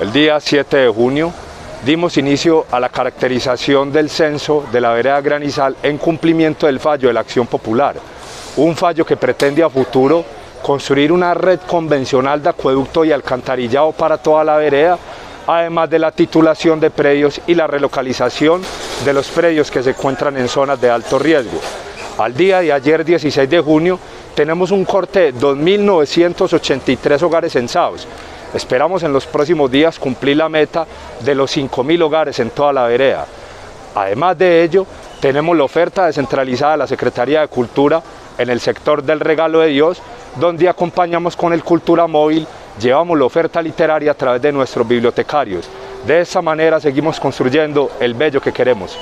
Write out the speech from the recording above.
El día 7 de junio dimos inicio a la caracterización del censo de la vereda Granizal en cumplimiento del fallo de la acción popular, un fallo que pretende a futuro construir una red convencional de acueducto y alcantarillado para toda la vereda, además de la titulación de predios y la relocalización de los predios que se encuentran en zonas de alto riesgo. Al día de ayer, 16 de junio, tenemos un corte de 2.983 hogares censados. Esperamos en los próximos días cumplir la meta de los 5.000 hogares en toda la vereda. Además de ello, tenemos la oferta descentralizada de la Secretaría de Cultura en el sector del regalo de Dios, donde acompañamos con el Cultura Móvil, llevamos la oferta literaria a través de nuestros bibliotecarios. De esa manera seguimos construyendo el bello que queremos.